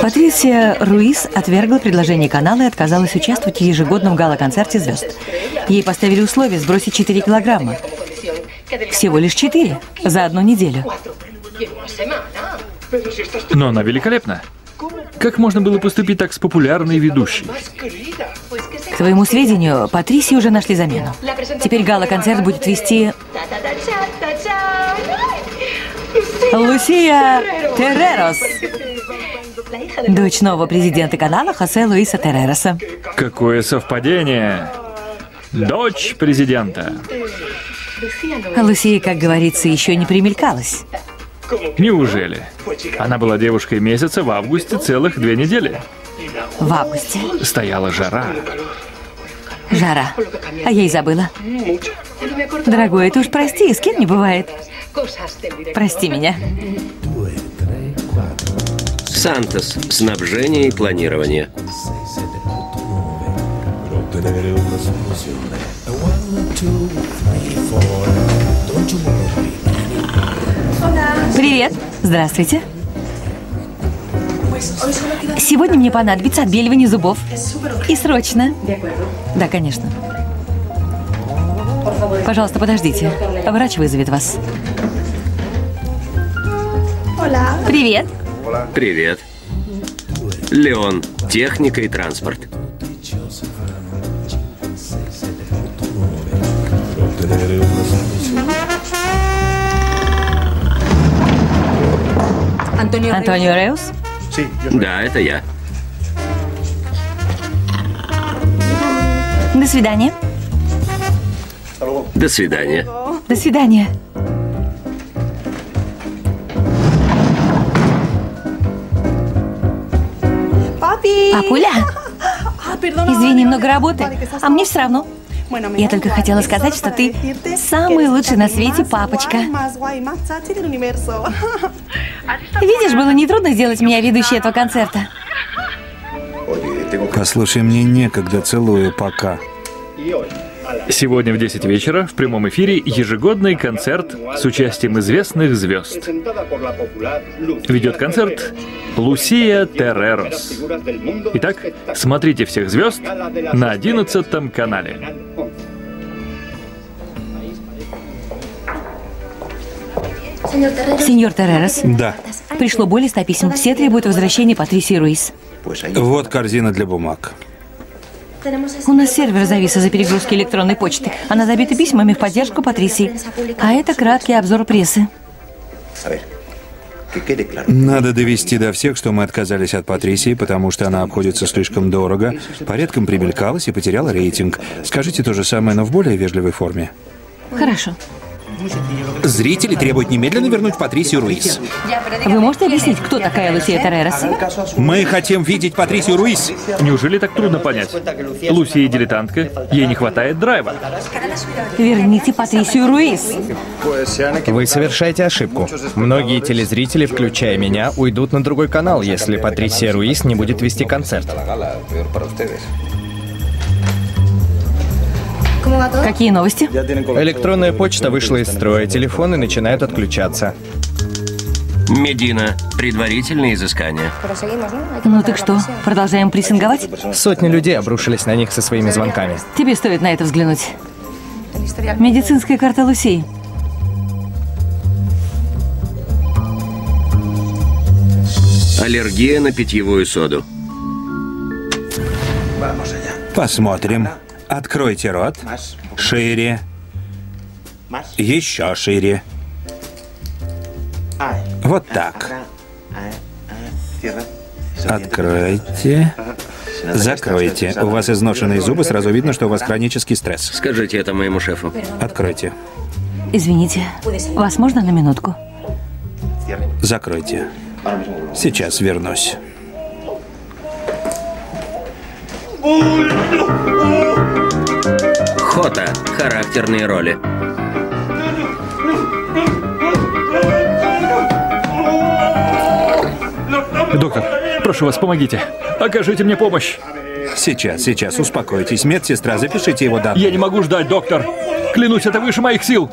Патрисия Руис отвергла предложение канала и отказалась участвовать в ежегодном гала-концерте звезд. Ей поставили условие сбросить 4 килограмма. Всего лишь 4 за одну неделю. Но она великолепна. Как можно было поступить так с популярной ведущей? К твоему сведению, Патрисии уже нашли замену. Теперь гала-концерт будет вести Лусия Террерос. Дочь нового президента канала Хосе Луиса Террероса. Какое совпадение! Дочь президента. Лусия, как говорится, еще не примелькалась. Неужели? Она была девушкой месяца в августе целых две недели. В августе. Стояла жара. Жара. А я и забыла. Дорогой, это уж прости, с кем не бывает. Прости меня. Сантос. Снабжение и планирование. Привет. Здравствуйте. Сегодня мне понадобится отбеливание зубов. И срочно. Да, конечно. Пожалуйста, подождите. Врач вызовет вас. Привет. Привет. Леон. Техника и транспорт. Антонио Реус? Да, это я. До свидания. До свидания. До свидания. Папуля, извини, много работы, а мне все равно. Я только хотела сказать, что ты самый лучший на свете папочка. Видишь, было нетрудно сделать меня ведущей этого концерта. Послушай, мне некогда, целую пока. Сегодня в 10 вечера в прямом эфире ежегодный концерт с участием известных звезд. Ведет концерт Лусия Террерос. Итак, смотрите всех звезд на 11 канале. Сеньор Террерос, Да. пришло более ста писем. Все требуют возвращения Патрисии Руис. Вот корзина для бумаг. У нас сервер завис из-за перегрузки электронной почты. Она забита письмами в поддержку Патрисии. А это краткий обзор прессы. Надо довести до всех, что мы отказались от Патрисии, потому что она обходится слишком дорого, порядком примелькалась и потеряла рейтинг. Скажите то же самое, но в более вежливой форме. Хорошо. Зрители требуют немедленно вернуть Патрисию Руис. Вы можете объяснить, кто такая Лусия Террерос? Мы хотим видеть Патрисию Руис. Неужели так трудно понять? Лусия дилетантка, ей не хватает драйва. Верните Патрисию Руис. Вы совершаете ошибку. Многие телезрители, включая меня, уйдут на другой канал, если Патрисия Руис не будет вести концерт. Какие новости? Электронная почта вышла из строя, телефоны начинают отключаться. Медина. Предварительные изыскания. Ну так что, продолжаем прессинговать? Сотни людей обрушились на них со своими звонками. Тебе стоит на это взглянуть. Медицинская карта Лусии. Аллергия на питьевую соду. Посмотрим. Откройте рот. Шире. Еще шире. Вот так. Откройте. Закройте. У вас изношенные зубы, сразу видно, что у вас хронический стресс. Скажите это моему шефу. Откройте. Извините, вас можно на минутку? Закройте. Сейчас вернусь. Хота. Характерные роли. Доктор, прошу вас, помогите. Окажите мне помощь. Сейчас, сейчас, успокойтесь. Медсестра, запишите его данные. Я не могу ждать, доктор. Клянусь, это выше моих сил.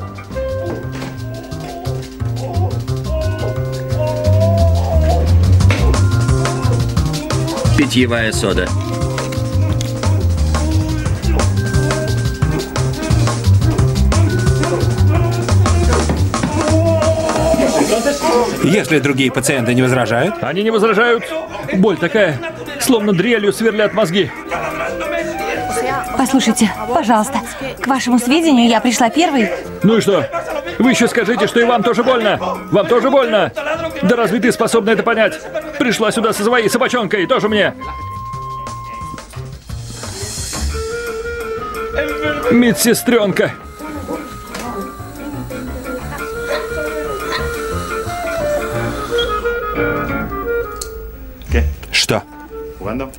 Питьевая сода. Если другие пациенты не возражают, Они не возражают. Боль такая, словно дрелью сверлят мозги. Послушайте, пожалуйста, к вашему сведению, я пришла первой. Ну и что? Вы еще скажите, что и вам тоже больно. Вам тоже больно. Да разве ты способна это понять? Пришла сюда со своей собачонкой, тоже мне. Медсестренка.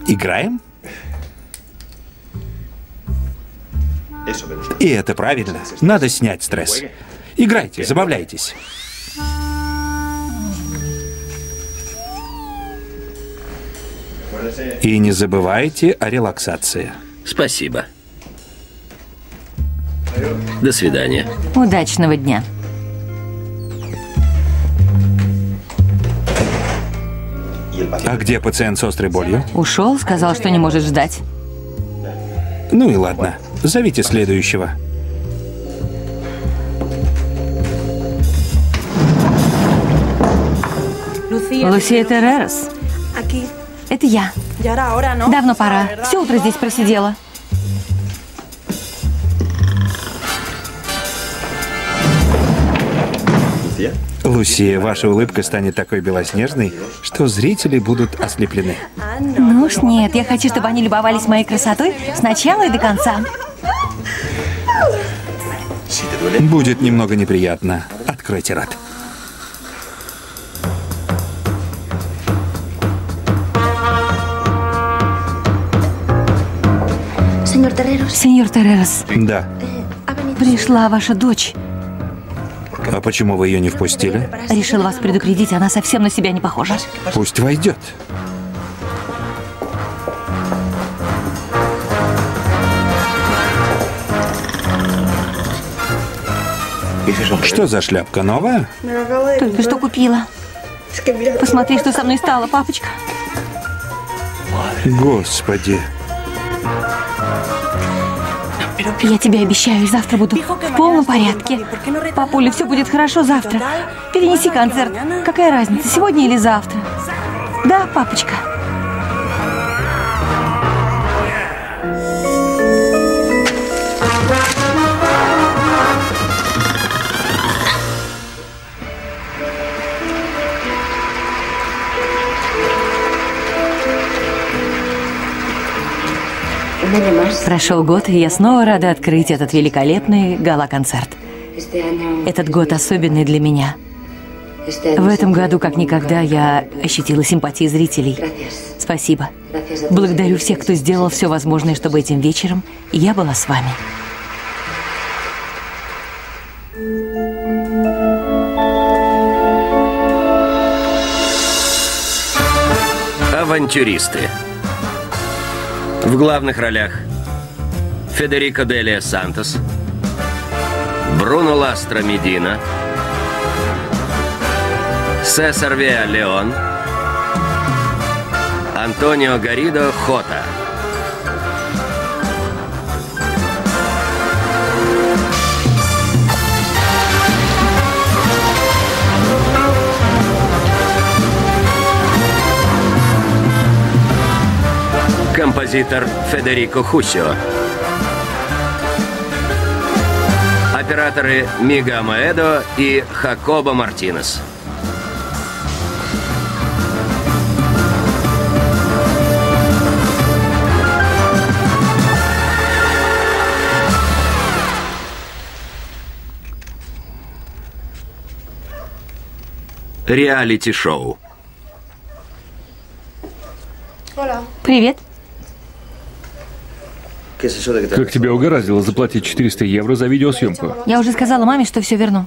Играем? И это правильно. Надо снять стресс. Играйте, забавляйтесь. И не забывайте о релаксации. Спасибо. До свидания. Удачного дня. А где пациент с острой болью? Ушел, сказал, что не может ждать. Ну и ладно. Зовите следующего. Лусия Террерос. Это я. Давно пора. Все утро здесь просидела. Лусия, ваша улыбка станет такой белоснежной, что зрители будут ослеплены. Ну уж нет, я хочу, чтобы они любовались моей красотой с начала и до конца. Будет немного неприятно. Откройте рот. Señor Terreros, Сеньор Террерос, Да. пришла ваша дочь. А почему вы ее не впустили? Решил вас предупредить, она совсем на себя не похожа. Пусть войдет. Что за шляпка новая? Только что купила. Посмотри, что со мной стало, папочка. Господи. Я тебе обещаю, завтра буду в полном порядке. Папуля, все будет хорошо завтра. Перенеси концерт. Какая разница, сегодня или завтра? Да, папочка. Прошел год, и я снова рада открыть этот великолепный гала-концерт. Этот год особенный для меня. В этом году, как никогда, я ощутила симпатии зрителей. Спасибо. Благодарю всех, кто сделал все возможное, чтобы этим вечером я была с вами. Авантюристы. В главных ролях Федерико Делия Сантос, Бруно Ластро Медина, Сесар Веа Леон, Антонио Гаридо Хота. Композитор Федерико Хусио. Операторы Мига Маэдо и Хакоба Мартинес. Реалити-шоу. Привет. Как тебя угораздило заплатить 400 евро за видеосъемку? Я уже сказала маме, что все верну.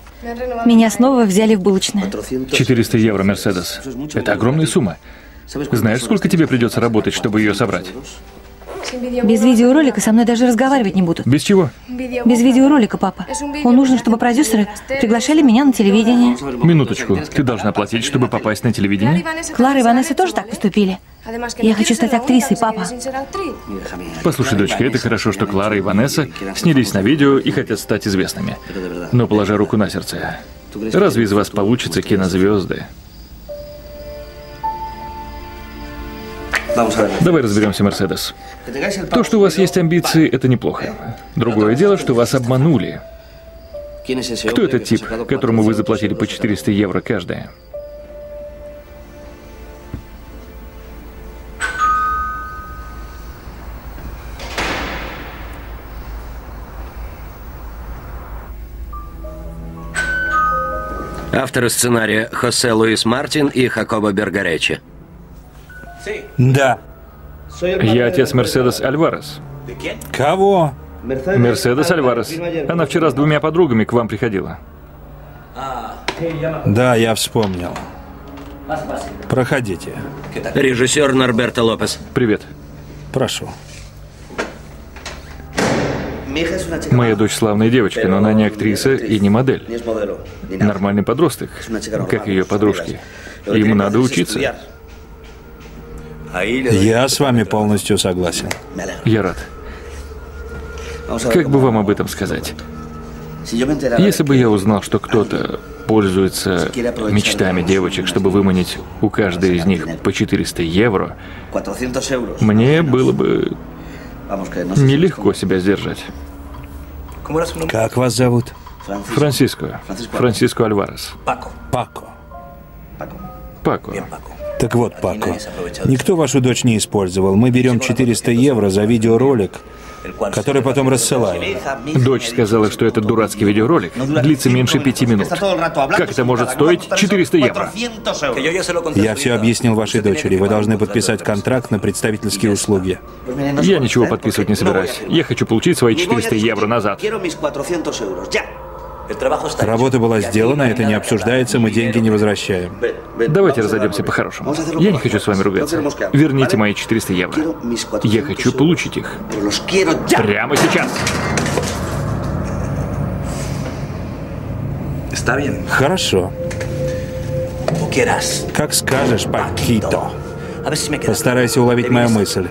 Меня снова взяли в булочную. 400 евро, Мерседес. Это огромная сумма. Знаешь, сколько тебе придется работать, чтобы ее собрать? Без видеоролика со мной даже разговаривать не будут. Без чего? Без видеоролика, папа. Он нужен, чтобы продюсеры приглашали меня на телевидение. Минуточку. Ты должна платить, чтобы попасть на телевидение? Клара и Ванесса тоже так поступили. Я хочу стать актрисой, папа. Послушай, дочка, это хорошо, что Клара и Ванесса снялись на видео и хотят стать известными. Но положа руку на сердце, разве из вас получится кинозвезды? Давай разберемся, Мерседес. То, что у вас есть амбиции, это неплохо. Другое дело, что вас обманули. Кто этот тип, которому вы заплатили по 400 евро каждая? Авторы сценария Хосе Луис Мартин и Хакоба Бергаречи. Да. Я отец Мерседес Альварес. Кого? Мерседес Альварес. Она вчера с двумя подругами к вам приходила. Да, я вспомнил. Проходите. Режиссер Норберто Лопес. Привет. Прошу. Моя дочь славная девочка, но она не актриса и не модель. Нормальный подросток, как ее подружки. Им надо учиться. Я с вами полностью согласен. Я рад. Как бы вам об этом сказать? Если бы я узнал, что кто-то пользуется мечтами девочек, чтобы выманить у каждой из них по 400 евро, мне было бы нелегко себя сдержать. Как вас зовут? Франциско. Франциско Альварес. Пако. Пако. Так вот, Пако, никто вашу дочь не использовал. Мы берем 400 евро за видеоролик, который потом рассылаем. Дочь сказала, что этот дурацкий видеоролик длится меньше пяти минут. Как это может стоить 400 евро? Я все объяснил вашей дочери. Вы должны подписать контракт на представительские услуги. Я ничего подписывать не собираюсь. Я хочу получить свои 400 евро назад. Работа была сделана, это не обсуждается, мы деньги не возвращаем. Давайте разойдемся по-хорошему. Я не хочу с вами ругаться. Верните мои 400 евро. Я хочу получить их. Прямо сейчас. Хорошо. Как скажешь, Пакито. Постарайся уловить мою мысль.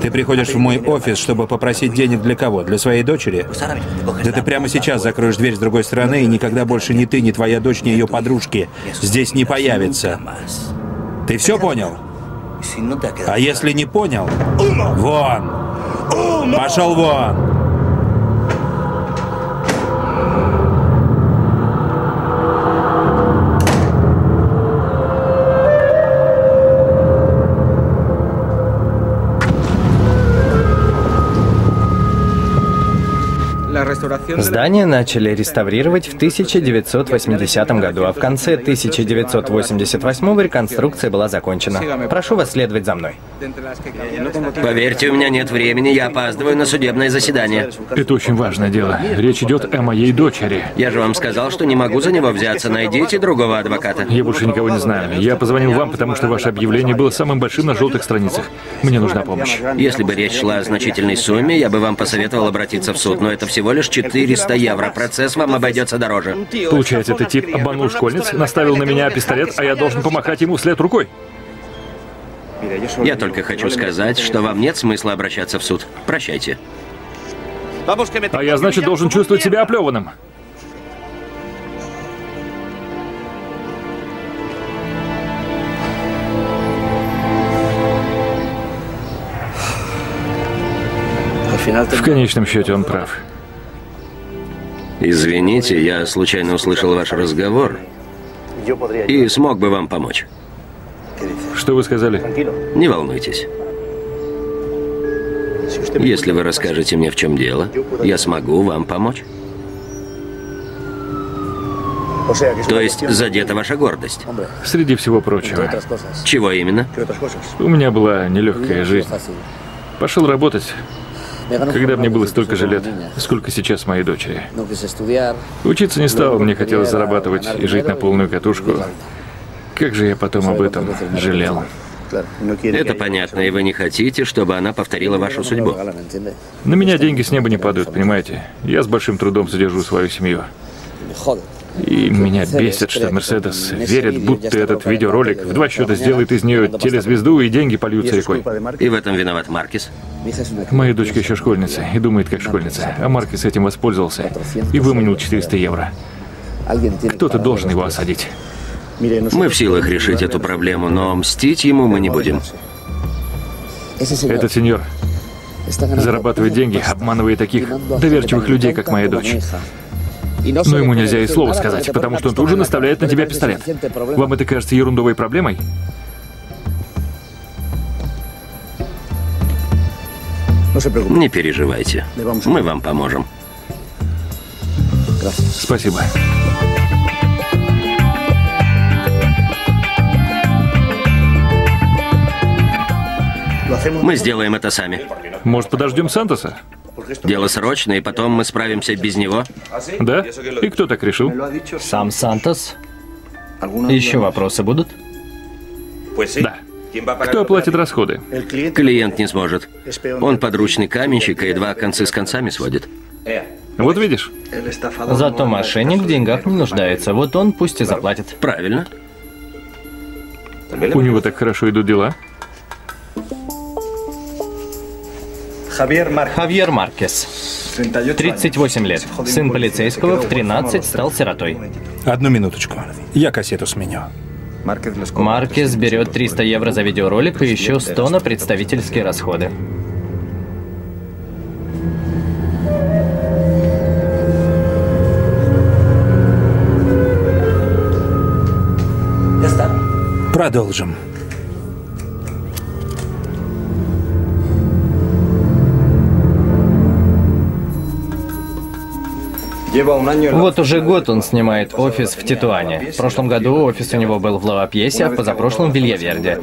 Ты приходишь в мой офис, чтобы попросить денег для кого? Для своей дочери? Да ты прямо сейчас закроешь дверь с другой стороны, и никогда больше ни ты, ни твоя дочь, ни ее подружки здесь не появятся. Ты все понял? А если не понял, вон! Пошел вон! Здание начали реставрировать в 1980 году, а в конце 1988 реконструкция была закончена. Прошу вас следовать за мной. Поверьте, у меня нет времени, я опаздываю на судебное заседание. Это очень важное дело. Речь идет о моей дочери. Я же вам сказал, что не могу за него взяться. Найдите другого адвоката. Я больше никого не знаю. Я позвонил вам, потому что ваше объявление было самым большим на желтых страницах. Мне нужна помощь. Если бы речь шла о значительной сумме, я бы вам посоветовал обратиться в суд, но это всего лишь 400 евро. Процесс вам обойдется дороже. Получается, этот тип обманул школьниц, наставил на меня пистолет, а я должен помахать ему вслед рукой. Я только хочу сказать, что вам нет смысла обращаться в суд. Прощайте. А я, значит, должен чувствовать себя оплеванным. В конечном счете он прав. Извините, я случайно услышал ваш разговор и смог бы вам помочь. Что вы сказали? Не волнуйтесь. Если вы расскажете мне, в чем дело, я смогу вам помочь. То есть задета ваша гордость. Среди всего прочего. Чего именно? У меня была нелегкая жизнь. Пошел работать, когда мне было столько же лет, сколько сейчас моей дочери. Учиться не стал, мне хотелось зарабатывать и жить на полную катушку. Как же я потом об этом жалел. Это понятно, и вы не хотите, чтобы она повторила вашу судьбу. На меня деньги с неба не падают, понимаете? Я с большим трудом содержу свою семью. И меня бесит, что Мерседес верит, будто этот видеоролик в два счета сделает из нее телезвезду, и деньги польются рекой. И в этом виноват Маркис. Моя дочка еще школьница и думает как школьница, а Маркис этим воспользовался и выманил 400 евро. Кто-то должен его осадить. Мы в силах решить эту проблему, но мстить ему мы не будем. Этот сеньор зарабатывает деньги, обманывая таких доверчивых людей, как моя дочь. Но ему нельзя и слова сказать, потому что он тут же наставляет на тебя пистолет. Вам это кажется ерундовой проблемой? Не переживайте. Мы вам поможем. Спасибо. Мы сделаем это сами. Может, подождем Сантоса? Дело срочное, и потом мы справимся без него. Да? И кто так решил? Сам Сантос. Еще вопросы будут? Да. Кто оплатит расходы? Клиент не сможет. Он подручный каменщик и два концы с концами сводит. Вот видишь? Зато мошенник в деньгах не нуждается. Вот он пусть и заплатит. Правильно. У него так хорошо идут дела. Хавьер Маркес. 38 лет. Сын полицейского, в 13 стал сиротой. Одну минуточку. Я кассету сменю. Маркес берет 300 евро за видеоролик и еще 100 на представительские расходы. Продолжим. Вот уже год он снимает офис в Титуане. В прошлом году офис у него был в Лавапьесе, а в позапрошлом в Вильяверде.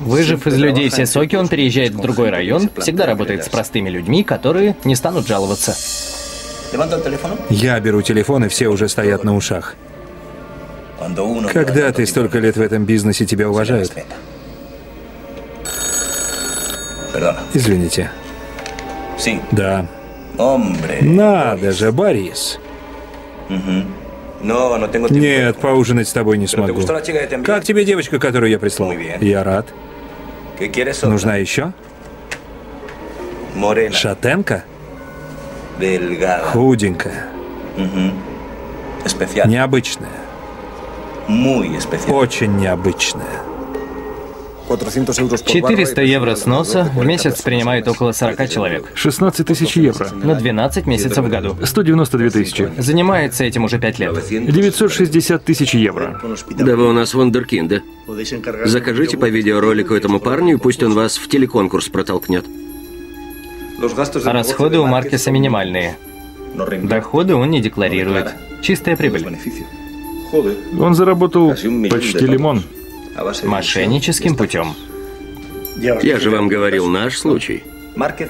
Выжив из людей все соки, он переезжает в другой район, всегда работает с простыми людьми, которые не станут жаловаться. Я беру телефон, и все уже стоят на ушах. Когда ты столько лет в этом бизнесе, тебя уважают. Извините. Да. Надо же, Борис. Нет, поужинать с тобой не смогу. Как тебе девочка, которую я прислал? Я рад. Нужна еще? Шатенка? Худенькая. Необычная. Очень необычная. 400 евро сноса в месяц принимает около 40 человек. 16 тысяч евро. На 12 месяцев в году. 192 тысячи. Занимается этим уже 5 лет. 960 тысяч евро. Да вы у нас вундеркинды. Закажите по видеоролику этому парню, и пусть он вас в телеконкурс протолкнет. Расходы у Маркеса минимальные. Доходы он не декларирует. Чистая прибыль. Он заработал почти лимон. Мошенническим путем. Я же вам говорил наш случай.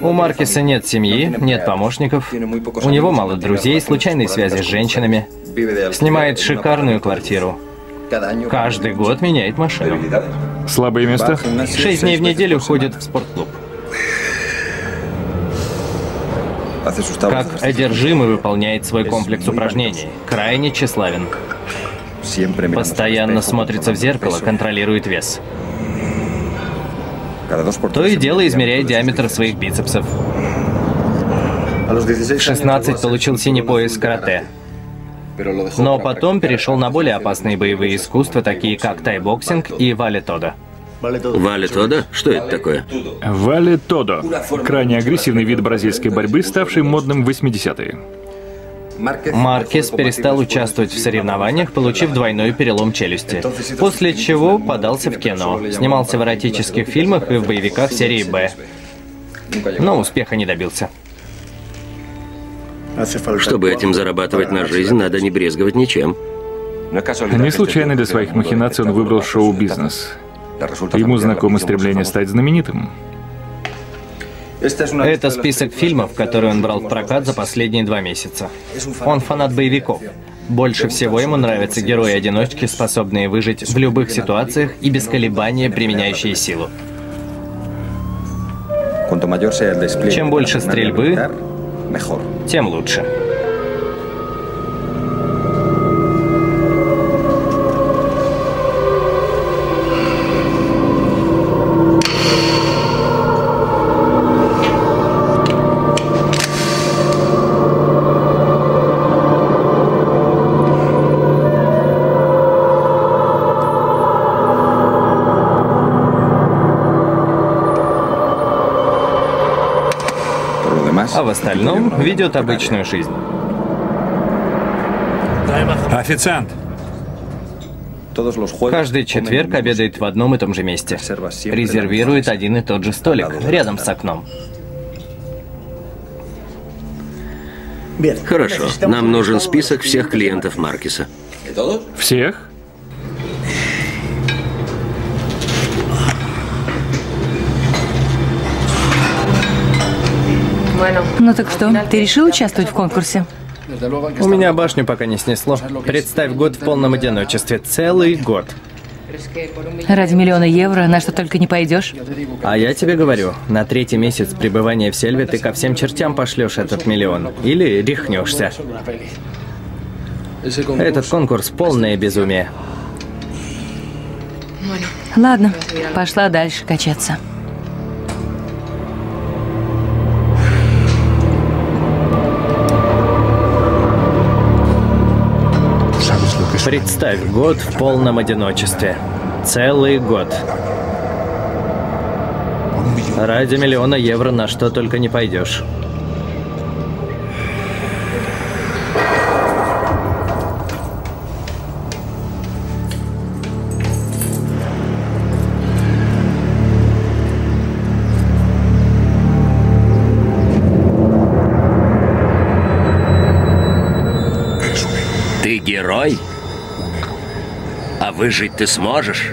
У Маркеса нет семьи, нет помощников. У него мало друзей, случайные связи с женщинами. Снимает шикарную квартиру. Каждый год меняет машину. Слабое место? Шесть дней в неделю ходит в спортклуб. Как одержимый выполняет свой комплекс упражнений. Крайне тщеславен. Постоянно смотрится в зеркало, контролирует вес. То и дело измеряет диаметр своих бицепсов. В 16 получил синий пояс карате. Но потом перешел на более опасные боевые искусства, такие как тайбоксинг и вале-тудо. Вале-тудо? Что это такое? Вале-тудо. Крайне агрессивный вид бразильской борьбы, ставший модным в 80-е. Маркес перестал участвовать в соревнованиях, получив двойной перелом челюсти. После чего подался в кино. Снимался в эротических фильмах и в боевиках серии «Б». Но успеха не добился. Чтобы этим зарабатывать на жизнь, надо не брезговать ничем. Не случайно для своих махинаций он выбрал шоу-бизнес. Ему знакомо стремление стать знаменитым. Это список фильмов, которые он брал в прокат за последние два месяца. Он фанат боевиков. Больше всего ему нравятся герои-одиночки, способные выжить в любых ситуациях и без колебания применяющие силу. Чем больше стрельбы, тем лучше. Ведет обычную жизнь. Официант! Каждый четверг обедает в одном и том же месте. Резервирует один и тот же столик, рядом с окном. Хорошо. Нам нужен список всех клиентов Маркиса. Всех? Ну так что, ты решил участвовать в конкурсе? У меня башню пока не снесло. Представь год в полном одиночестве. Целый год. Ради миллиона евро на что только не пойдешь. А я тебе говорю, на третий месяц пребывания в Сельве ты ко всем чертям пошлешь этот миллион. Или рехнешься. Этот конкурс полное безумие. Ладно, пошла дальше качаться. Представь, год в полном одиночестве. Целый год. Ради миллиона евро на что только не пойдешь. Выжить ты сможешь?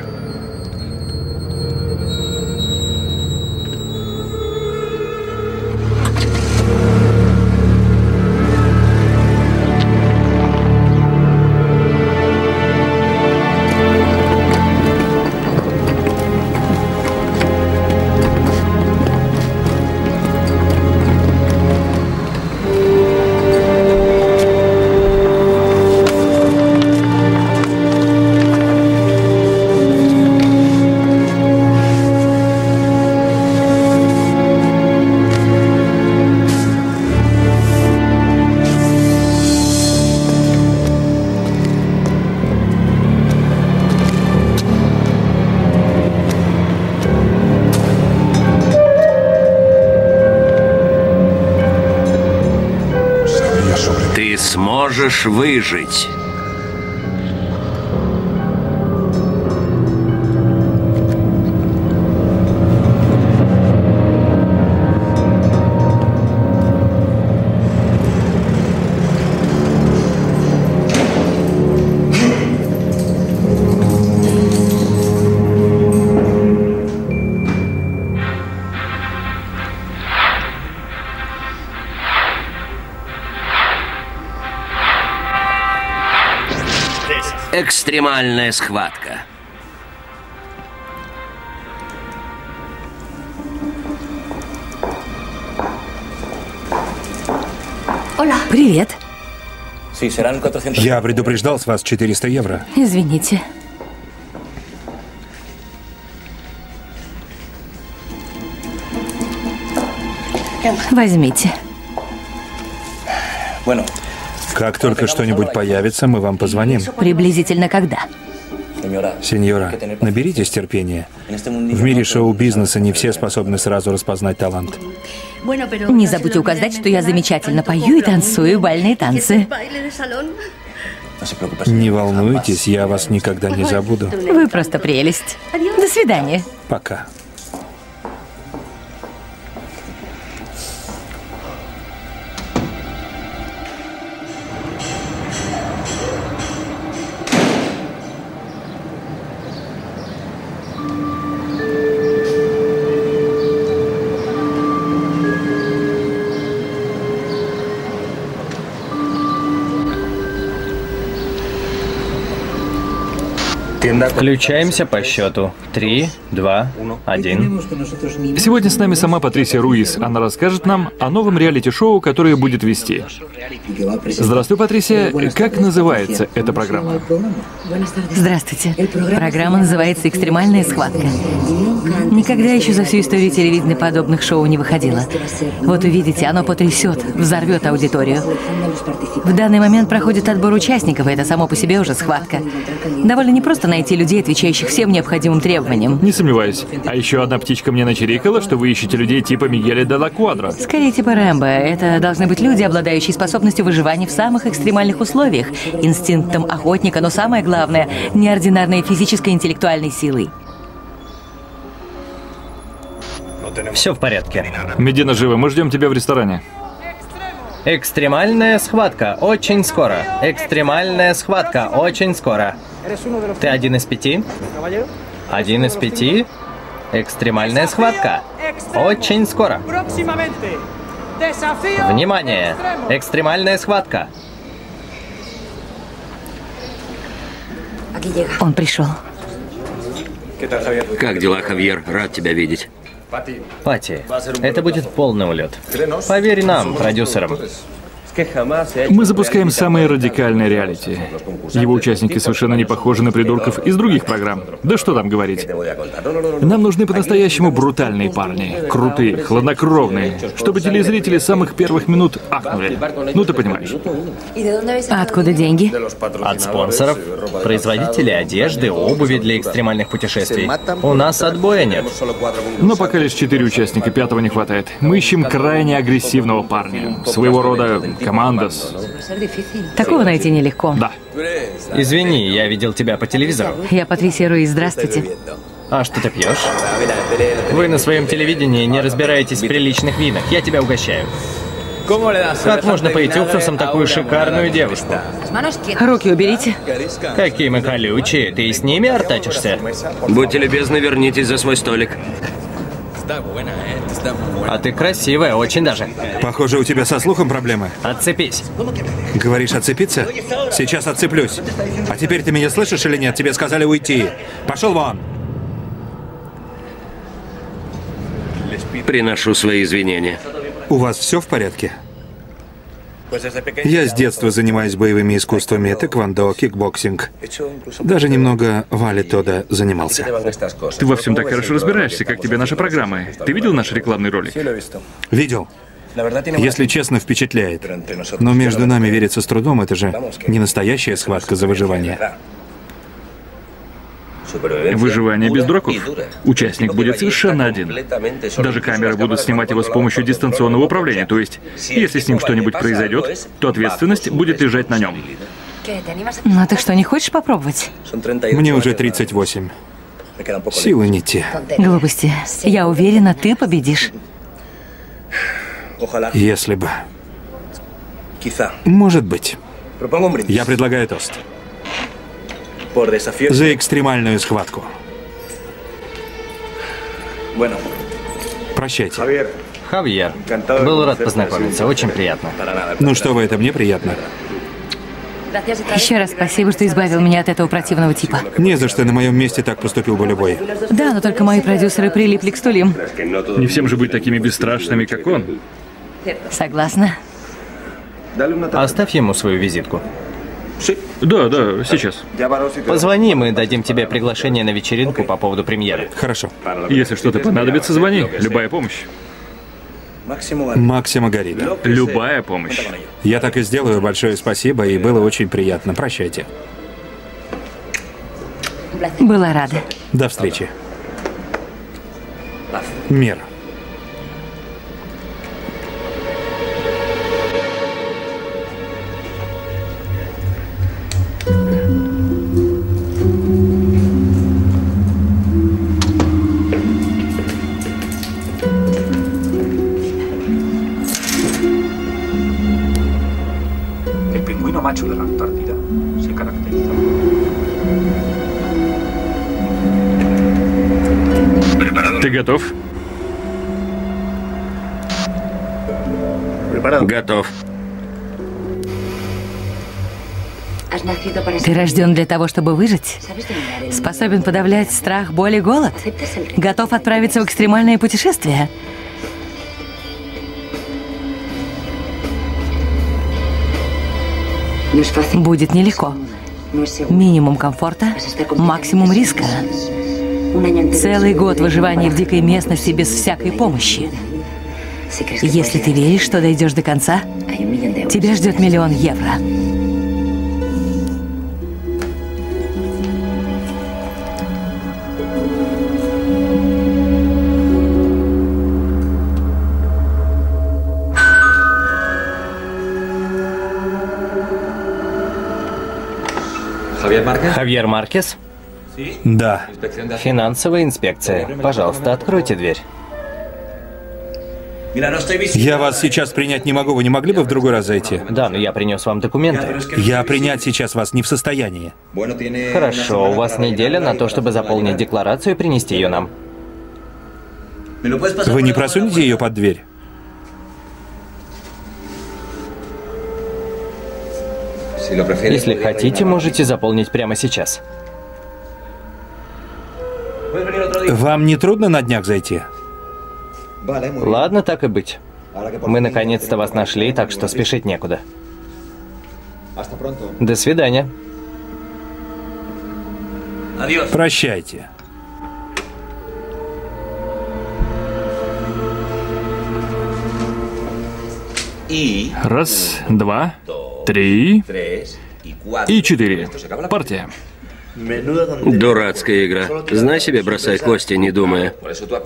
Сможешь выжить. Экстремальная схватка. Привет. Я предупреждал с вас 400 евро. Извините. Возьмите. Как только что-нибудь появится, мы вам позвоним. Приблизительно когда? Сеньора, наберитесь терпения. В мире шоу-бизнеса не все способны сразу распознать талант. Не забудьте указать, что я замечательно пою и танцую бальные танцы. Не волнуйтесь, я вас никогда не забуду. Вы просто прелесть. До свидания. Пока. Включаемся по счету. Три, два, один. Сегодня с нами сама Патрисия Руис. Она расскажет нам о новом реалити-шоу, которое будет вести. Здравствуй, Патрисия. Как называется эта программа? Здравствуйте. Программа называется «Экстремальная схватка». Никогда еще за всю историю телевидения подобных шоу не выходило. Вот увидите, оно потрясет, взорвет аудиторию. В данный момент проходит отбор участников, и это само по себе уже схватка. Довольно непросто найти найти людей, отвечающих всем необходимым требованиям. Не сомневаюсь. А еще одна птичка мне начерикала, что вы ищете людей типа Мигеля де ла Квадро. Скорее типа Рэмбо. Это должны быть люди, обладающие способностью выживания в самых экстремальных условиях, инстинктом охотника, но самое главное — неординарной физической и интеллектуальной силой. Все в порядке. Медина жива, мы ждем тебя в ресторане. Экстремальная схватка. Очень скоро. Экстремальная схватка. Очень скоро. Ты один из пяти? Один из пяти? Экстремальная схватка. Очень скоро. Внимание! Экстремальная схватка. Он пришел. Как дела, Хавьер? Рад тебя видеть. Пати, это будет полный улет. Поверь нам, продюсерам. Мы запускаем самые радикальные реалити. Его участники совершенно не похожи на придурков из других программ. Да что там говорить. Нам нужны по-настоящему брутальные парни. Крутые, хладнокровные. Чтобы телезрители с самых первых минут ахнули. Ну, ты понимаешь. ¿Y de dónde habéis А откуда деньги? От спонсоров, производителей одежды, обуви для экстремальных путешествий. У нас отбоя нет. Но пока лишь четыре участника, пятого не хватает. Мы ищем крайне агрессивного парня. Своего рода командос. Такого найти нелегко. Да. Извини, я видел тебя по телевизору. Я Патрисия Руиз, здравствуйте. А что ты пьешь? Вы на своем телевидении не разбираетесь в приличных винах. Я тебя угощаю. Как можно пойти уксусом такую шикарную девушку? Руки уберите. Какие мы колючие, ты и с ними артачишься? Будьте любезны, вернитесь за свой столик. А ты красивая, очень даже. Похоже, у тебя со слухом проблемы. Отцепись. Говоришь, отцепиться? Сейчас отцеплюсь. А теперь ты меня слышишь или нет? Тебе сказали уйти. Пошел вон. Приношу свои извинения. У вас все в порядке? Я с детства занимаюсь боевыми искусствами, тэквондо, кикбоксинг. Даже немного вале-тудо занимался. Ты во всем так хорошо разбираешься, как тебе наши программы. Ты видел наш рекламный ролик? Видел? Если честно, впечатляет. Но между нами верится с трудом, это же не настоящая схватка за выживание. Выживание без дураков. Участник будет совершенно один. Даже камеры будут снимать его с помощью дистанционного управления. То есть, если с ним что-нибудь произойдет, то ответственность будет лежать на нем. ¿Qué? ¿Te animas a Ну ты что, не хочешь попробовать? Мне уже 38. Силы не те. Глупости. Я уверена, ты победишь. Если бы. Может быть. Я предлагаю тост. За экстремальную схватку. Прощайте. Хавьер, был рад познакомиться, очень приятно. Ну что вы, это мне приятно. Еще раз спасибо, что избавил меня от этого противного типа. Не за что, на моем месте так поступил бы любой. Да, но только мои продюсеры прилипли к стульям. Не всем же быть такими бесстрашными, как он. Согласна. Оставь ему свою визитку. Да, да, сейчас. Позвони, мы дадим тебе приглашение на вечеринку по поводу премьеры. Хорошо. Если что-то понадобится, звони. Любая помощь. Максима Гарида. Любая помощь. Я так и сделаю. Большое спасибо, и было очень приятно. Прощайте. Была рада. До встречи. Мир. Готов? Готов. Ты рожден для того, чтобы выжить? ¿Sabes dominar el Способен подавлять страх, боль и голод? ¿Aceptas el Готов отправиться в экстремальное путешествие? Будет нелегко. Минимум комфорта, максимум риска. Целый год выживания в дикой местности без всякой помощи. Если ты веришь, что дойдешь до конца, тебя ждет миллион евро. Хавьер Маркес? Да. Финансовая инспекция. Пожалуйста, откройте дверь. Я вас сейчас принять не могу. Вы не могли бы в другой раз зайти? Да, но я принес вам документы. Я принять сейчас вас не в состоянии. Хорошо, у вас неделя на то, чтобы заполнить декларацию и принести ее нам. Вы не просунете ее под дверь? Если хотите, можете заполнить прямо сейчас. Вам не трудно на днях зайти? Ладно, так и быть. Мы наконец-то вас нашли, так что спешить некуда. До свидания. Прощайте. Раз, два, три и четыре. Партия. Дурацкая игра. Знай себе, бросай кости, не думая.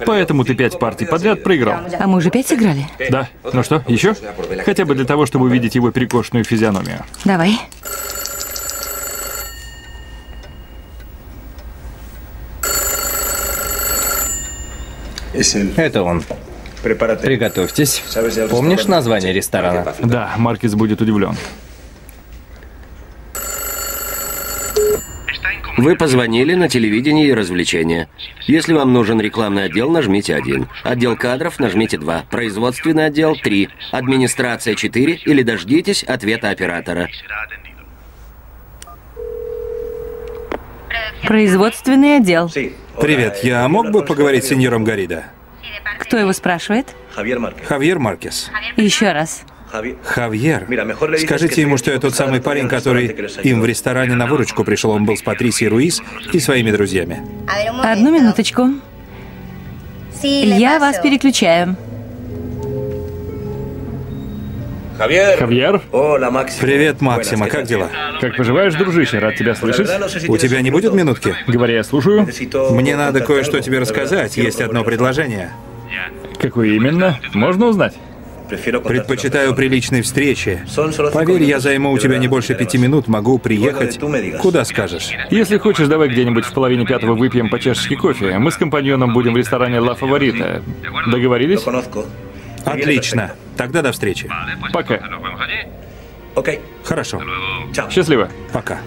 Поэтому ты пять партий подряд проиграл. А мы уже пять сыграли? Да. Ну что, еще? Хотя бы для того, чтобы увидеть его перекошенную физиономию. Давай. Это он. Приготовьтесь. Помнишь название ресторана? Да, Маркис будет удивлен. Вы позвонили на телевидение и развлечения. Если вам нужен рекламный отдел, нажмите один. Отдел кадров нажмите два. Производственный отдел три. Администрация четыре. Или дождитесь ответа оператора. Производственный отдел. Привет, я мог бы поговорить с сеньором Гарида? Кто его спрашивает? Хавьер Маркес. Еще раз. Хавьер. Скажите ему, что я тот самый парень, который им в ресторане на выручку пришел. Он был с Патрисией Руис и своими друзьями. Одну минуточку. Я вас переключаю. Хавьер, Привет, Максима, как дела? как поживаешь, дружище? Рад тебя слышать. У тебя не будет минутки? Говоря, я слушаю. Мне надо кое-что тебе рассказать. Есть одно предложение. Какое именно? Можно узнать? Предпочитаю приличной встречи. Поверь, я займу у тебя не больше пяти минут, могу приехать, куда скажешь. Если хочешь, давай где-нибудь в половине пятого выпьем по чашечке кофе. Мы с компаньоном будем в ресторане «Ла Фаворита». Договорились? Отлично. Тогда до встречи. Пока. Хорошо. Счастливо. Пока.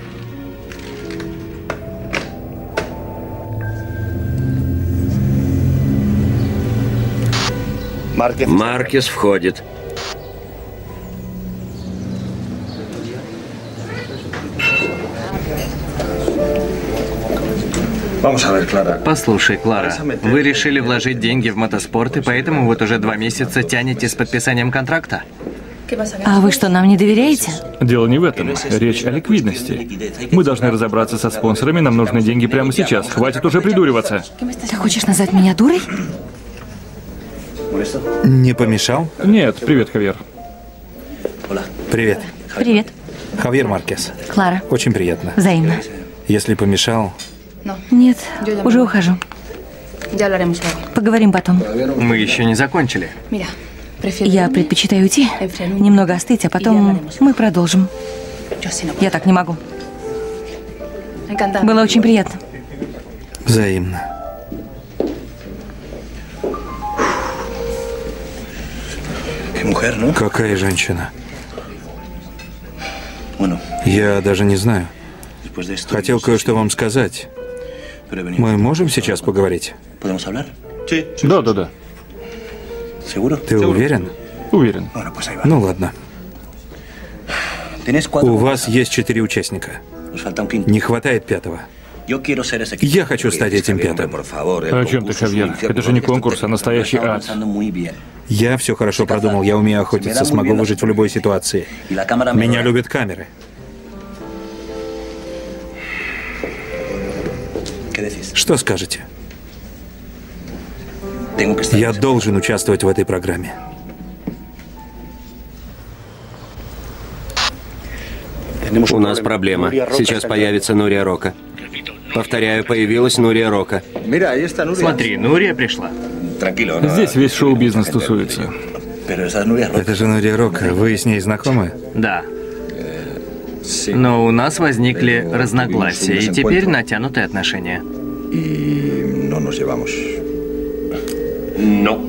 Маркес входит. Послушай, Клара, вы решили вложить деньги в мотоспорт, и поэтому вот уже два месяца тянете с подписанием контракта? А вы что, нам не доверяете? Дело не в этом. Речь о ликвидности. Мы должны разобраться со спонсорами, нам нужны деньги прямо сейчас. Хватит уже придуриваться. Ты хочешь назвать меня дурой? Не помешал? Нет, привет, Хавьер. Привет. Привет. Хавьер Маркес. Клара. Очень приятно. Взаимно. Если помешал, Нет, уже ухожу. Поговорим потом. Мы еще не закончили. Я предпочитаю уйти, немного остыть, а потом мы продолжим. Я так не могу. Было очень приятно. взаимно. Какая женщина? Я даже не знаю. Хотел кое-что вам сказать. Мы можем сейчас поговорить? Да, да, да. Ты уверен? Уверен. Ну ладно. У вас есть четыре участника. Не хватает пятого. Я хочу стать этим пятым. О чем ты, Хавьер? Это же не конкурс, а настоящий ад. Я все хорошо продумал. Я умею охотиться, смогу выжить в любой ситуации. Меня любят камеры. Что скажете? Я должен участвовать в этой программе. У нас проблема. Сейчас появится Нурия Рока. Повторяю, появилась Нурия Рока. Смотри, Нурия пришла. Здесь весь шоу-бизнес тусуется. Это же Нурия Рока. Вы с ней знакомы? Да. Но у нас возникли разногласия, и теперь натянутые отношения.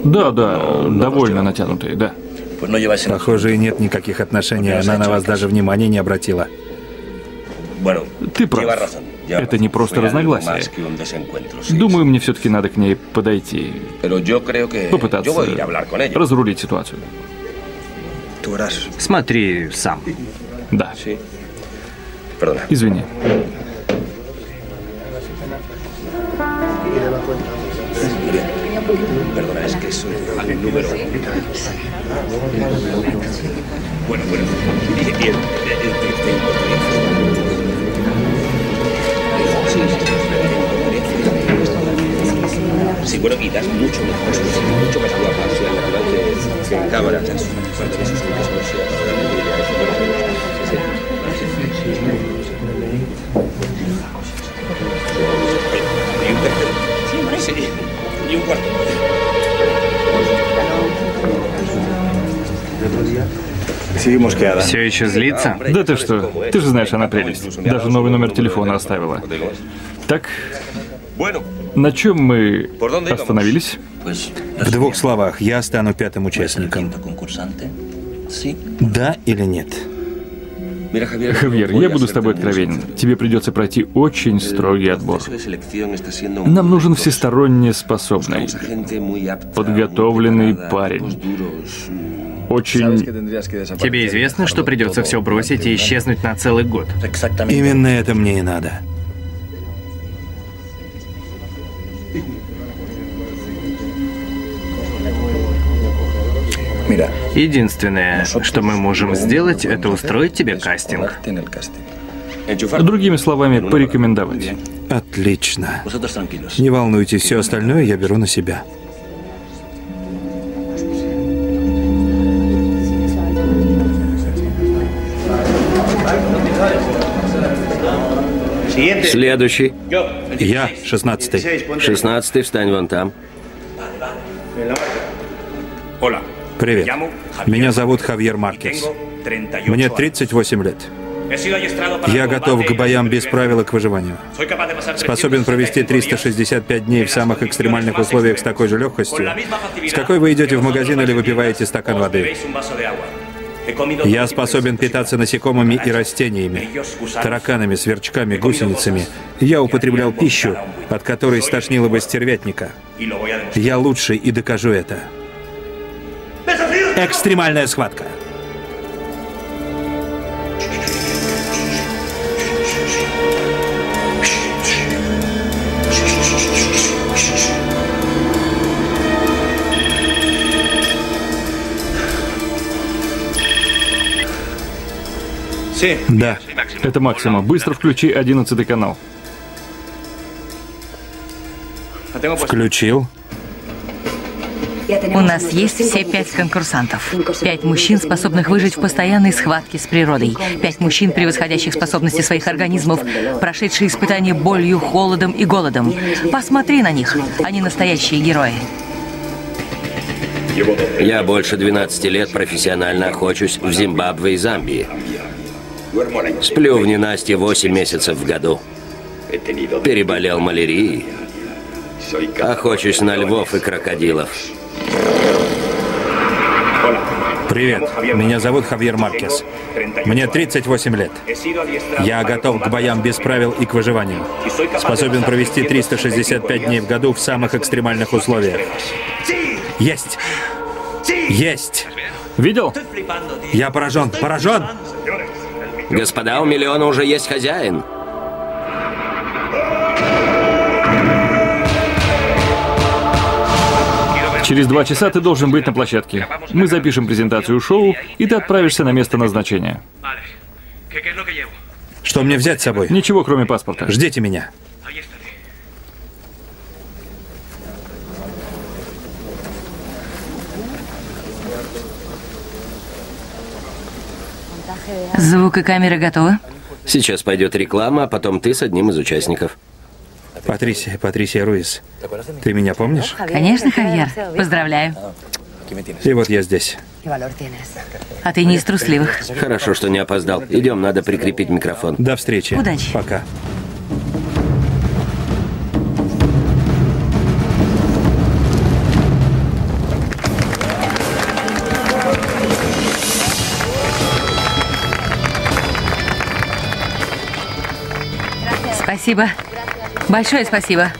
Да, да, довольно натянутые, да. Похоже, и нет никаких отношений. Она на вас даже внимания не обратила. Ты прав. Это не просто разногласие. Думаю, мне все-таки надо к ней подойти, попытаться разрулить ситуацию. Смотри сам. Да. Извини. Perdona, es que es un número. Bueno, bueno. Bien, bien. Sí, Seguro que irás mucho mejor, mucho más guapa, la natural que, en cámara. Cuando Sí, hombre. Sí, y un cuarto. Все еще злится? Да ты что? Ты же знаешь, она прелесть. Даже новый номер телефона оставила. Так, на чем мы остановились? В двух словах, я стану пятым участником. Да или нет? Хавьер, я буду с тобой откровенен. Тебе придется пройти очень строгий отбор. Нам нужен всесторонне способный, подготовленный парень. Очень... Тебе известно, что придется все бросить и исчезнуть на целый год? Именно это мне и надо. Единственное, что мы можем сделать, это устроить тебе кастинг. Другими словами, порекомендовать. Отлично. Не волнуйтесь, все остальное я беру на себя. Следующий. Я, шестнадцатый. Шестнадцатый, встань вон там. Привет. Меня зовут Хавьер Маркес. Мне 38 лет. Я готов к боям без правил и к выживанию. Способен провести 365 дней в самых экстремальных условиях с такой же легкостью, с какой вы идете в магазин или выпиваете стакан воды. Я способен питаться насекомыми и растениями, тараканами, сверчками, гусеницами. Я употреблял пищу, от которой стошнило бы стервятника. Я лучший и докажу это. Экстремальная схватка. Да. Это максимум. Быстро включи одиннадцатый канал. Включил. У нас есть все пять конкурсантов. Пять мужчин, способных выжить в постоянной схватке с природой. Пять мужчин, превосходящих способности своих организмов, прошедшие испытания болью, холодом и голодом. Посмотри на них. Они настоящие герои. Я больше 12 лет профессионально охочусь в Зимбабве и Замбии. Сплю в ненастье 8 месяцев в году. Переболел малярией. Охочусь на львов и крокодилов. Привет, меня зовут Хавьер Маркес. Мне 38 лет. Я готов к боям без правил и к выживанию. Способен провести 365 дней в году в самых экстремальных условиях. Есть! Есть! Видел? Я поражен, поражен! Господа, у миллиона уже есть хозяин. Через два часа ты должен быть на площадке. Мы запишем презентацию шоу, и ты отправишься на место назначения. Что мне взять с собой? Ничего, кроме паспорта. Ждите меня. Звук и камера готовы? Сейчас пойдет реклама, а потом ты с одним из участников. Патрисия, Патрисия Руис. Ты меня помнишь? Конечно, Хавьер. Поздравляю. И вот я здесь. А ты не из трусливых. Хорошо, что не опоздал. Идем, надо прикрепить микрофон. До встречи. Удачи. Пока. Спасибо. Большое спасибо.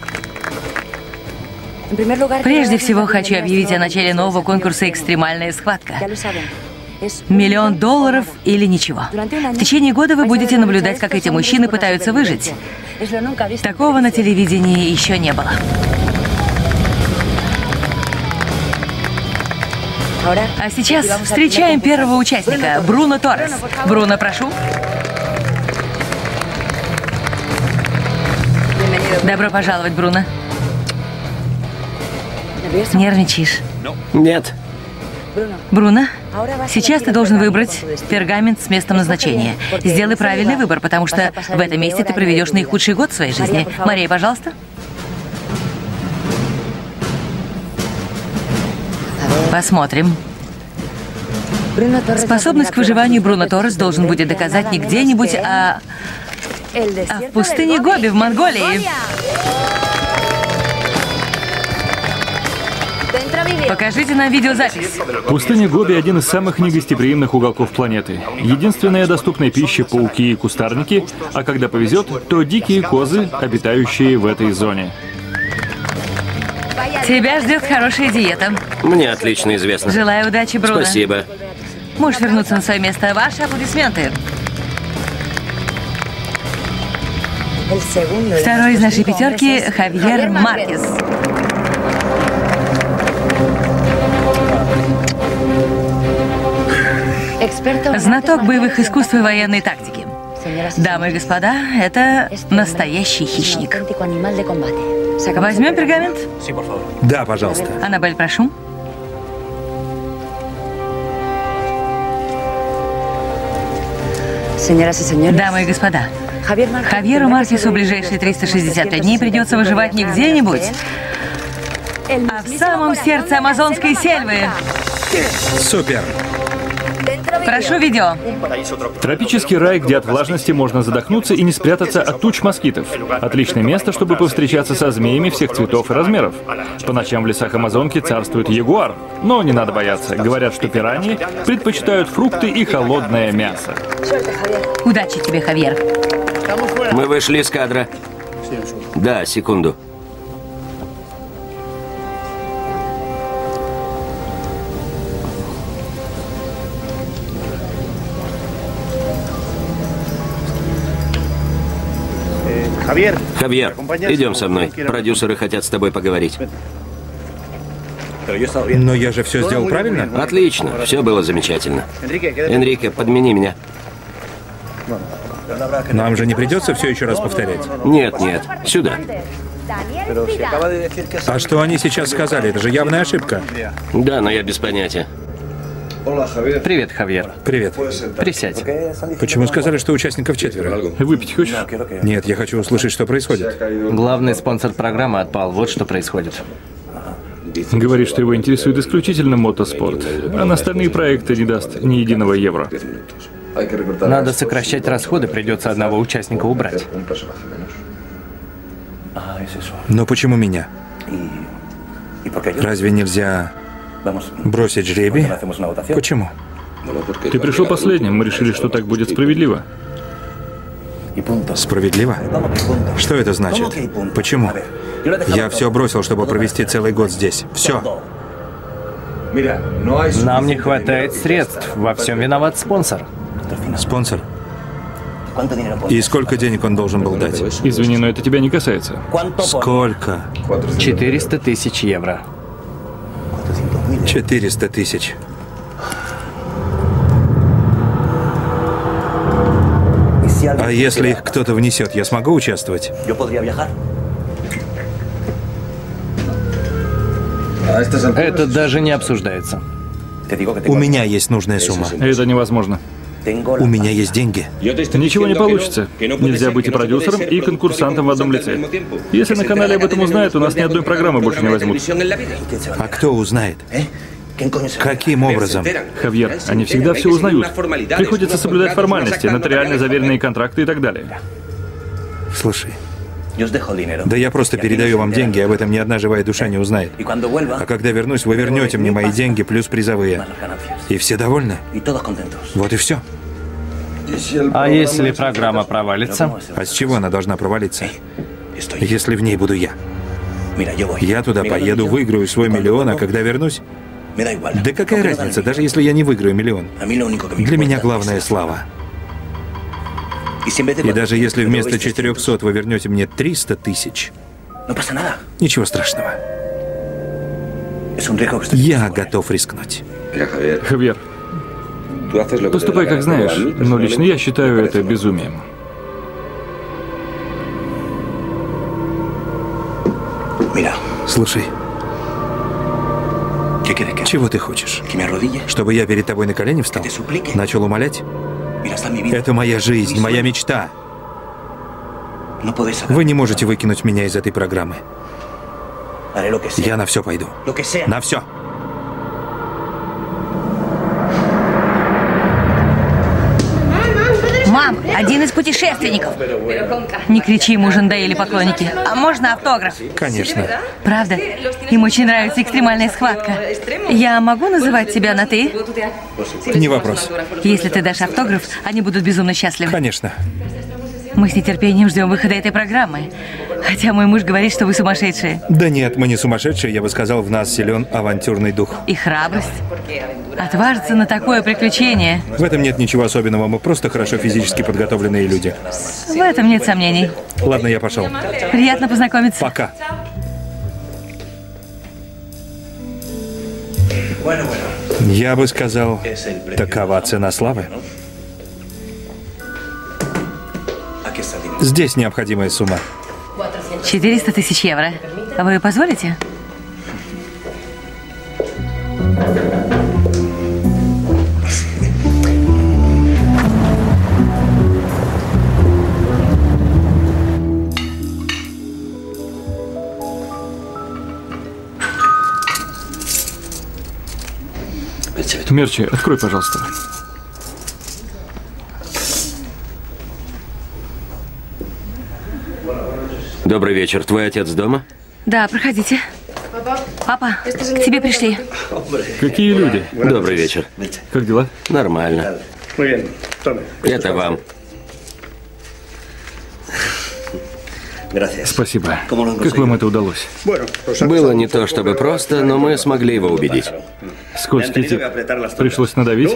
Прежде всего, хочу объявить о начале нового конкурса «Экстремальная схватка». Миллион долларов или ничего. В течение года вы будете наблюдать, как эти мужчины пытаются выжить. Такого на телевидении еще не было. А сейчас встречаем первого участника, Бруно Торрес. Бруно, прошу. Добро пожаловать, Бруно. Нервничаешь? Нет. Бруно, сейчас ты должен выбрать пергамент с местом назначения. Сделай правильный выбор, потому что в этом месте ты проведешь наихудший год в своей жизни. Мария, пожалуйста. Посмотрим. Способность к выживанию Бруно Торрес должен будет доказать не где-нибудь, а, а в пустыне Гоби в Монголии. Покажите нам видеозапись. Пустыня Гоби – один из самых негостеприимных уголков планеты. Единственная доступная пища – пауки и кустарники, а когда повезет, то дикие козы, обитающие в этой зоне. Тебя ждет хорошая диета. Мне отлично известно. Желаю удачи, Бруно. Спасибо. Можешь вернуться на свое место. Ваши аплодисменты. Второй из нашей пятерки – Хавьер Маркес. Знаток боевых искусств и военной тактики. Дамы и господа, это настоящий хищник. Возьмем пергамент? Да, пожалуйста. Аннабель, прошу. Дамы и господа, Хавьеру Маркесу в ближайшие 365 дней придется выживать не где-нибудь, а в самом сердце амазонской сельвы. Супер. Прошу видео. Тропический рай, где от влажности можно задохнуться и не спрятаться от туч москитов. Отличное место, чтобы повстречаться со змеями всех цветов и размеров. По ночам в лесах Амазонки царствует ягуар. Но не надо бояться. Говорят, что пираньи предпочитают фрукты и холодное мясо. Удачи тебе, Хавьер. Мы вышли из кадра. Да, секунду. Javier, Хавьер, идем со мной. Продюсеры хотят с тобой поговорить. Но я же все сделал правильно? Отлично, все было замечательно. Энрике, подмени меня. Нам же не придется все еще раз повторять. Нет, нет, сюда. А что они сейчас сказали? Это же явная ошибка. Да, но я без понятия. Привет, Хавьер. Привет. Присядь. Почему сказали, что участников четверо? Выпить хочешь? Нет, я хочу услышать, что происходит. Главный спонсор программы отпал. Вот что происходит. Говорит, что его интересует исключительно мотоспорт, а на остальные проекты не даст ни единого евро. Надо сокращать расходы, придется одного участника убрать. Но почему меня? Разве нельзя бросить жребий? Почему? Ты пришел последним, мы решили, что так будет справедливо. Справедливо? Что это значит? Почему? Я все бросил, чтобы провести целый год здесь. Все. Нам не хватает средств. Во всем виноват спонсор. Спонсор? И сколько денег он должен был дать? Извини, но это тебя не касается. Сколько? 400 тысяч евро. 400 тысяч. А если их кто-то внесет, я смогу участвовать? Это даже не обсуждается. У меня есть нужная сумма. Это невозможно. У меня есть деньги. Ничего не получится. Нельзя быть и продюсером, и конкурсантом в одном лице. Если на канале об этом узнают, у нас ни одной программы больше не возьмут. А кто узнает? Каким образом? Хавьер, они всегда все узнают. Приходится соблюдать формальности, нотариально заверенные контракты и так далее. Слушай, да я просто передаю вам деньги, об этом ни одна живая душа не узнает. А когда вернусь, вы вернете мне мои деньги плюс призовые. И все довольны? Вот и все. А если программа провалится? А с чего она должна провалиться? Если в ней буду я. Я туда поеду, выиграю свой миллион, а когда вернусь... Да какая разница, даже если я не выиграю миллион? Для меня главная слава. И даже если вместо 400 вы вернете мне 300 тысяч, ничего страшного. Я готов рискнуть. Хавьер, поступай как знаешь, но лично я считаю это безумием. Слушай, чего ты хочешь? Чтобы я перед тобой на колени встал? Начал умолять? Это моя жизнь, моя мечта. Вы не можете выкинуть меня из этой программы. Я на все пойду. На все. Один из путешественников. Не кричи, ему уже надоели поклонники. А можно автограф? Конечно. Правда? Им очень нравится экстремальная схватка. Я могу называть тебя на «ты»? Не вопрос. Если ты дашь автограф, они будут безумно счастливы. Конечно. Мы с нетерпением ждем выхода этой программы. Хотя мой муж говорит, что вы сумасшедшие. Да нет, мы не сумасшедшие, я бы сказал, в нас силен авантюрный дух. И храбрость. Отважиться на такое приключение. В этом нет ничего особенного, мы просто хорошо физически подготовленные люди. В этом нет сомнений. Ладно, я пошел. Приятно познакомиться. Пока. Я бы сказал, такова цена славы. Здесь необходимая сумма. 400 тысяч евро. Вы позволите? Мерчи, открой, пожалуйста. Добрый вечер. Твой отец дома? Да, проходите. Папа, к тебе пришли. Какие люди? Добрый вечер. Как дела? Нормально. Это вам. Спасибо. Как вам это удалось? Было не то чтобы просто, но мы смогли его убедить. Скользкий тип. Пришлось надавить?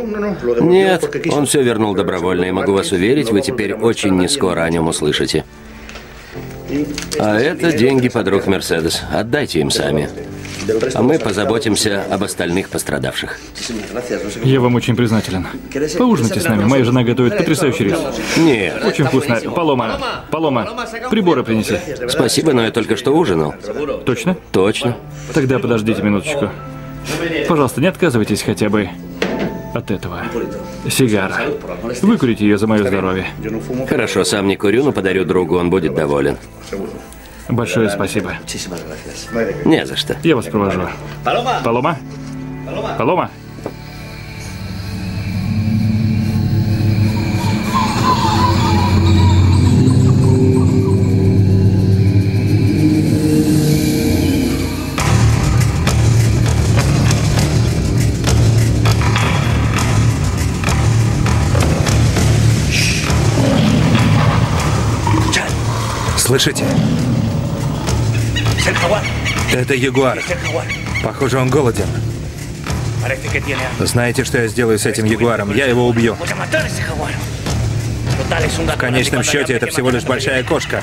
Нет, он все вернул добровольно, и могу вас уверить, вы теперь очень не скоро о нем услышите. А это деньги подруг Мерседес. Отдайте им сами. А мы позаботимся об остальных пострадавших. Я вам очень признателен. Поужинайте с нами. Моя жена готовит потрясающий рис. Нет. Очень вкусно. Полома. Полома. Приборы принеси. Спасибо, но я только что ужинал. Точно? Точно. Тогда подождите минуточку. Пожалуйста, не отказывайтесь хотя бы от этого. Сигара. Выкурите ее за мое здоровье. Хорошо, сам не курю, но подарю другу, он будет доволен. Большое спасибо. Не за что. Я вас провожу. Палома? Палома? Слышите? Это ягуар. Похоже, он голоден. Знаете, что я сделаю с этим ягуаром? Я его убью. В конечном счете, это всего лишь большая кошка.